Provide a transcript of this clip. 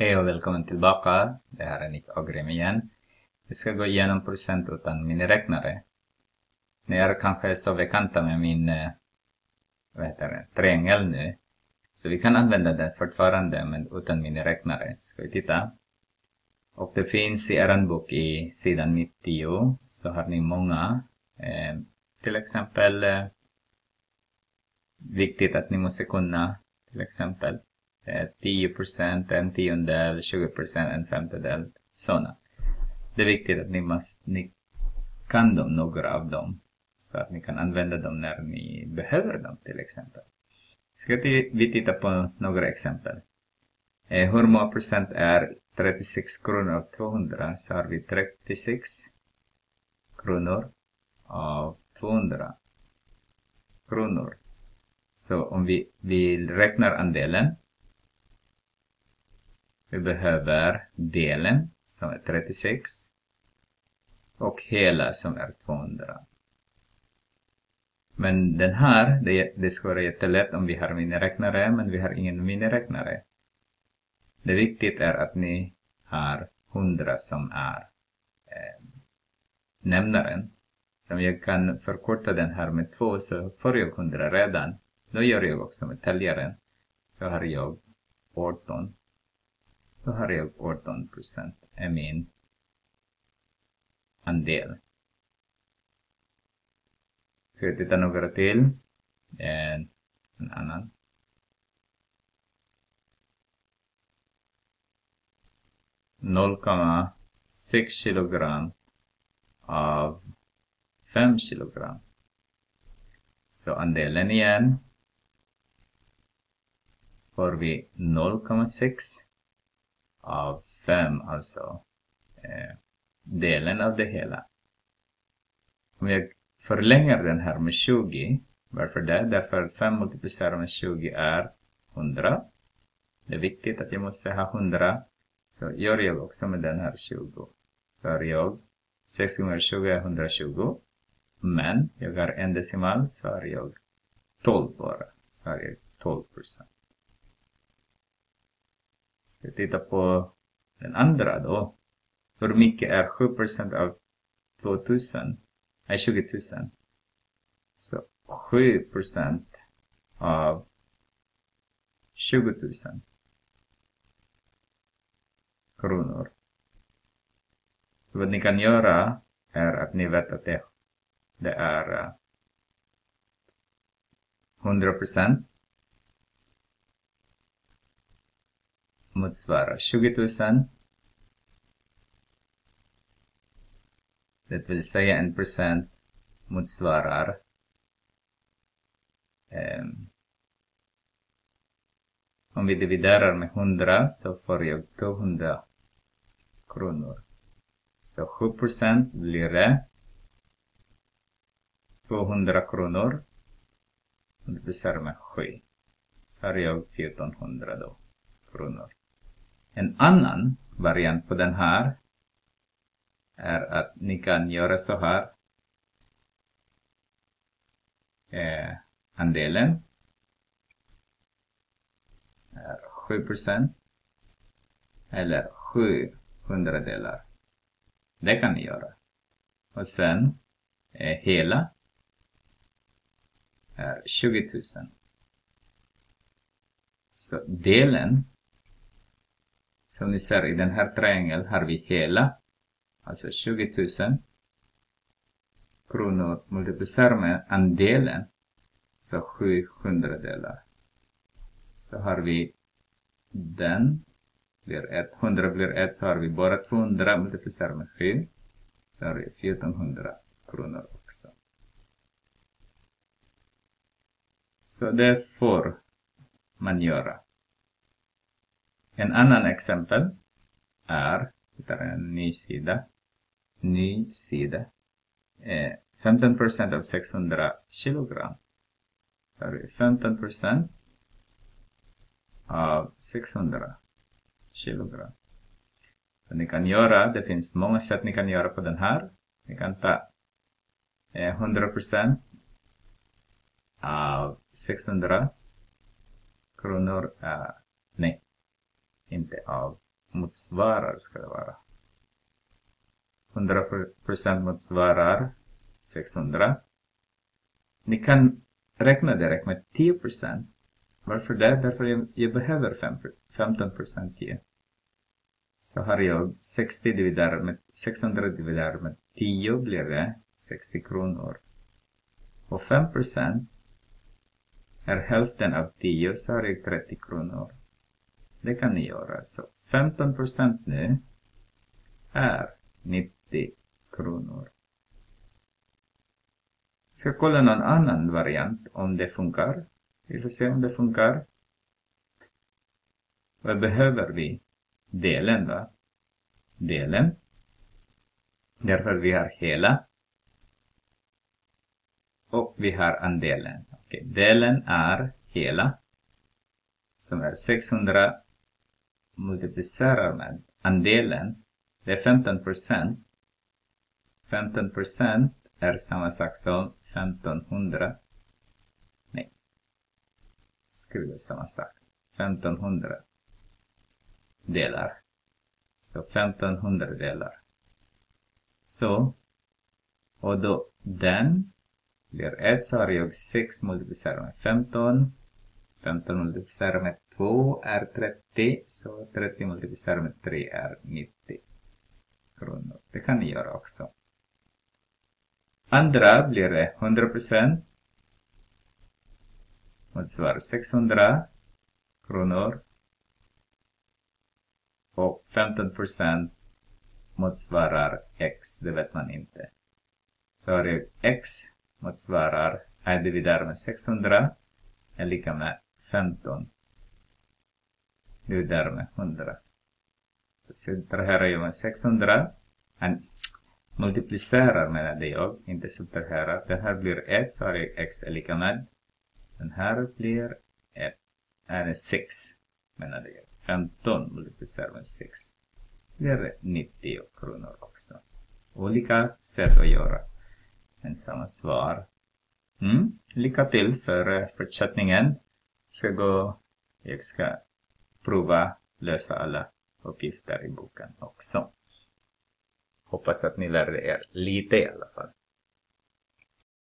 Hej och välkommen tillbaka. Det här är Nick Ogrim igen. Vi ska gå igenom procent utan miniräknare. Ni är kanske så bekanta med min eh, vad heter det, triangel nu. Så vi kan använda den fortfarande men utan miniräknare. Ska vi titta? Och det finns i er bok i sidan 90 så har ni många. Eh, till exempel eh, viktigt att ni måste kunna till exempel 10%, en tiondel, 20%, en femtedel, sådana. Det är viktigt att ni, måste, ni kan dem, några av dem. Så att ni kan använda dem när ni behöver dem till exempel. Ska vi titta på några exempel. Eh, hur många procent är 36 kronor av 200? Så har vi 36 kronor av 200 kronor. Så om vi, vi räknar andelen vi behöver delen som är 36 och hela som är 200. Men den här, det, det ska vara jättelätt om vi har miniräknare, men vi har ingen miniräknare. Det viktiga är att ni har 100 som är eh, nämnaren. Om jag kan förkorta den här med 2 så får jag 100 redan. Då gör jag också med täljaren. Så har jag 18 då har jag 18 procent är min andel. Ska vi titta några till? En, en annan. Noll komma sex kilogram av fem kilogram. Så andelen igen får vi 0,6 av fem, alltså eh, delen av det hela. Om jag förlänger den här med 20, varför det? Därför 5 multiplicerat med 20 är 100. Det är viktigt att jag måste ha 100. Så gör jag också med den här 20. För jag 6 gånger 20 är 120. Men jag har en decimal så har jag 12 bara. Så har jag 12 procent. Ska vi titta på den andra då. Hur mycket är 7 procent av 2000? Nej, 20 000. Så 7 procent av 20 000 kronor. Så vad ni kan göra är att ni vet att det, det är eh, 100 procent motsvarar 20 000. Det vill säga en procent motsvarar eh, om vi dividerar med 100 så får jag 200 kronor. Så 7 procent blir det 200 kronor. Multiplicerar med 7. Så har jag 1400 då, kronor. En annan variant på den här är att ni kan göra så här. Eh, andelen är 7% eller 7 hundradelar. Det kan ni göra. Och sen eh, hela är 20 000. Så delen som ni ser i den här triangeln har vi hela, alltså 20 000 kronor multiplicerat med andelen, så 700 delar. Så har vi den, blir 1, 100 blir 1, så har vi bara 200 multiplicerat med 7, så har vi 1400 kronor också. Så det får man göra. En annan exempel är, hittar en ny sida, ny sida, eh, 15 % av 600 kilogram. Där är 15 % av 600 kilogram. Så ni kan göra, det finns många sätt ni kan göra på den här. Ni kan ta eh, 100 % av 600 kronor, eh, inte av motsvarar ska det vara. 100% motsvarar 600. Ni kan räkna direkt med 10%. Varför det? Därför jag, jag behöver 5, 15% 10. Så har jag 60 dividerat med 600 dividerat med 10 blir det 60 kronor. Och 5% är hälften av 10 så har jag 30 kronor. Det kan ni göra. Så 15% nu är 90 kronor. Jag ska kolla någon annan variant om det funkar. Vi får se om det funkar. Vad behöver vi? Delen va? Delen. Därför vi har hela. Och vi har andelen. Okay. Delen är hela. Som är 600 multiplicerar med andelen. Det är 15 procent. 15 procent är samma sak som 1500. Nej. Skriver samma sak. 1500 delar. Så 1500 delar. Så. Och då den blir 1 så har jag 6 multiplicerat med 15. 15 multiplicerat med 2 är 30. Så 30 multiplicerat med 3 är 90 kronor. Det kan ni göra också. Andra blir det 100% motsvarar 600 kronor. Och 15% motsvarar x, det vet man inte. Så har jag x motsvarar, är dividerat med 600 är lika med 15 dividerat med 100. Så subtraherar jag med 600 multiplicerar menade jag, inte subtraherar. Det här blir 1 så har jag x är lika med. Den här blir 1, är 6 menade jag. 15 multiplicerar med 6 blir 90 kronor också. Olika sätt att göra men samma svar. Mm. Lycka till för eh, fortsättningen. Jag ska gå, jag ska prova lösa alla uppgifter i boken också. Hoppas att ni lärde er lite i alla fall.